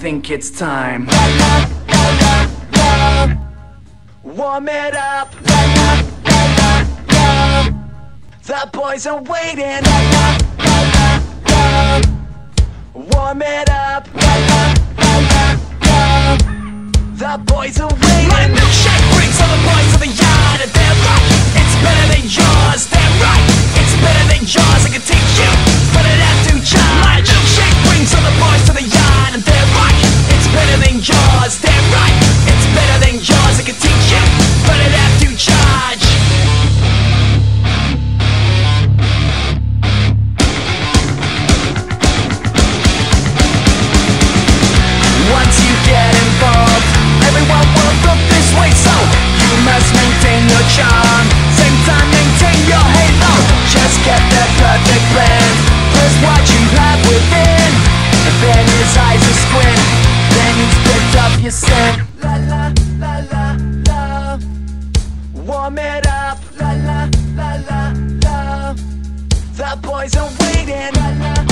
think it's time. Warm it up. The boys are waiting. Warm it up. The boys are waiting. You get involved, everyone look this way. So you must maintain your charm. Same time, maintain your halo. Just get perfect blend. First, what you have within. Eyes are squint. Then he's picked up your. La la la la la. Warm it up. La la la la. The boys la la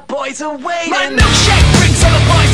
boys are waiting. My milkshake brings all the boys